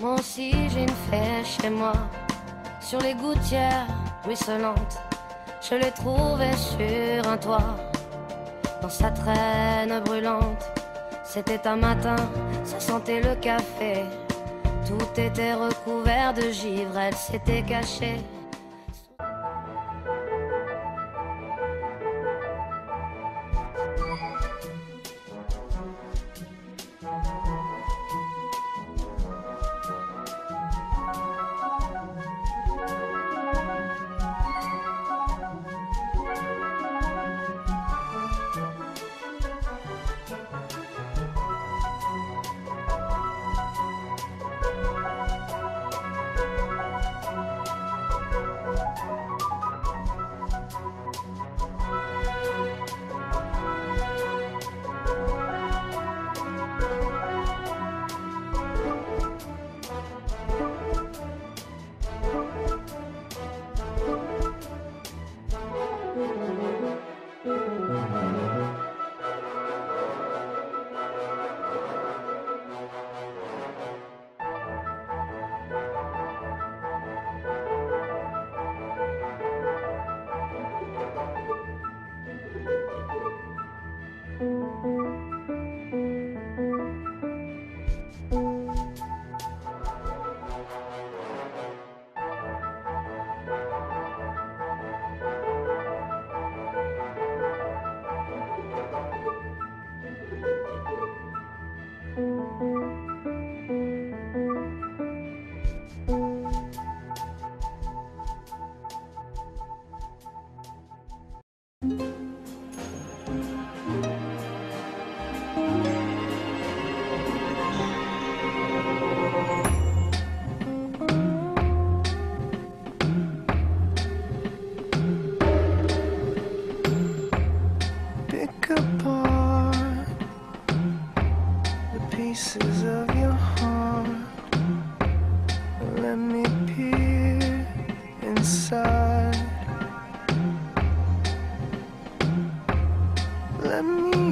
Moi aussi j'ai une fée chez moi, sur les gouttières ruisselantes. Je l'ai trouvée sur un toit, dans sa traîne brûlante. C'était un matin, ça sentait le café. Tout était recouvert de givre, elle s'était cachée. thank mm -hmm. you pick apart the pieces of your heart. Let me peer inside. Let me.